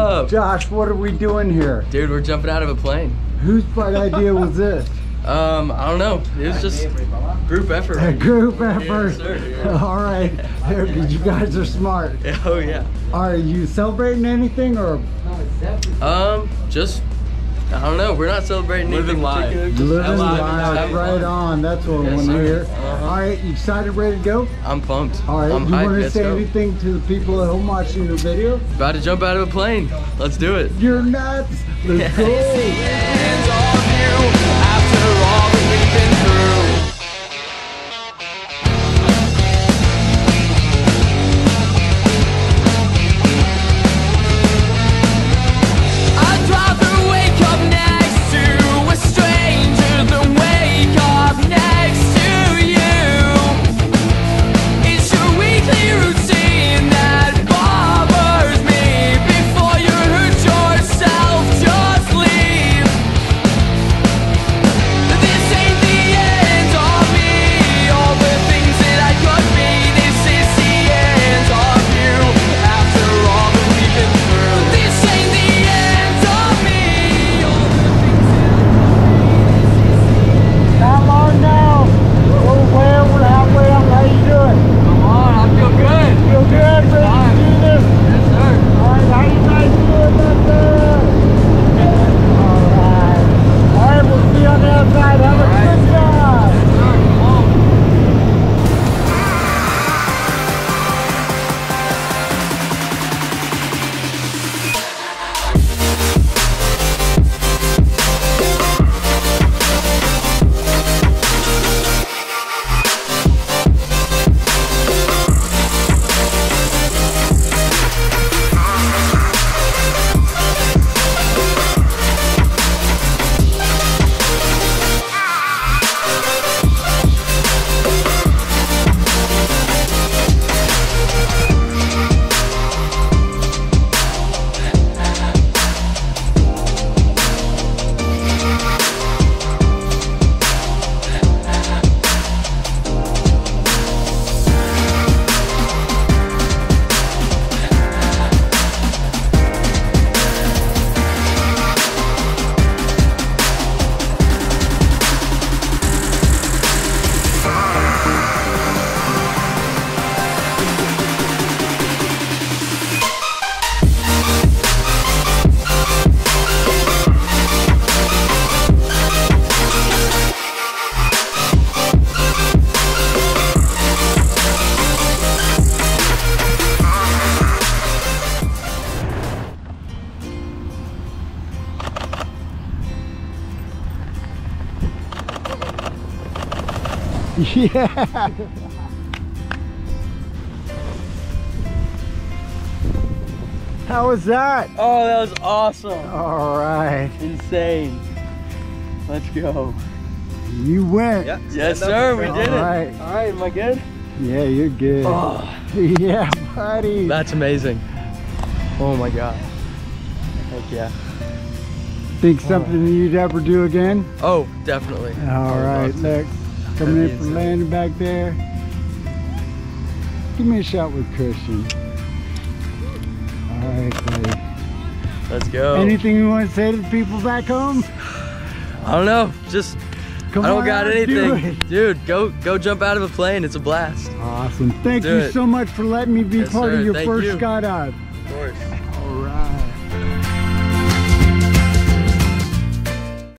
up? Josh, what are we doing here? Dude, we're jumping out of a plane. Whose bright idea was this? Um, I don't know. It was just group effort. A group effort. sir. All right. You guys are smart. Oh yeah. Are you celebrating anything or Um, just I don't know. We're not celebrating Living anything life. particular, living having fun, life? Right fun. on. That's what we Yes, want to sir. hear. Uh-huh. All right. You excited, ready to go? I'm pumped. All right. I'm you hyped. want to Let's say go. anything to the people at home watching the video? About to jump out of a plane. Let's do it. You're nuts. Let's go. Yeah. How was that? Oh, that was awesome. All right. Insane. Let's go. You went. Yes, sir. We All did it. right. All right. Am I good? Yeah, you're good. Oh, Yeah, buddy. that's amazing. Oh my god. Heck yeah. Think something you'd ever do again? Oh, definitely. All I would right, love to. look. Coming in from landing back there. Give me a shot with Christian. All right, buddy. Let's go. Anything you want to say to the people back home? I don't know. Just Come I don't on got out, do anything. Dude, go go jump out of a plane. It's a blast. Awesome. Thank Do you it. so much for letting me be Yes, part sir. of your Thank first you. skydive. Of course.